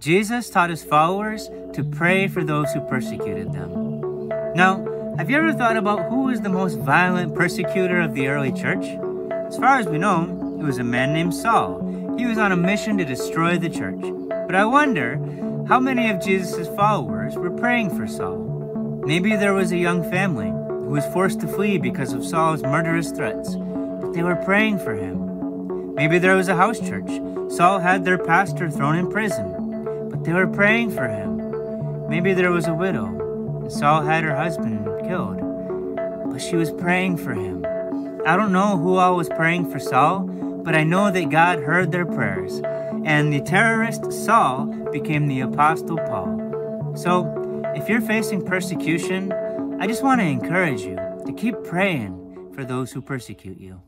Jesus taught his followers to pray for those who persecuted them. Now, have you ever thought about who was the most violent persecutor of the early church? As far as we know, it was a man named Saul. He was on a mission to destroy the church. But I wonder how many of Jesus' followers were praying for Saul. Maybe there was a young family who was forced to flee because of Saul's murderous threats, but they were praying for him. Maybe there was a house church. Saul had their pastor thrown in prison, but they were praying for him. Maybe there was a widow, and Saul had her husband killed, but she was praying for him. I don't know who all was praying for Saul, but I know that God heard their prayers, and the terrorist Saul became the Apostle Paul. So, if you're facing persecution, I just want to encourage you to keep praying for those who persecute you.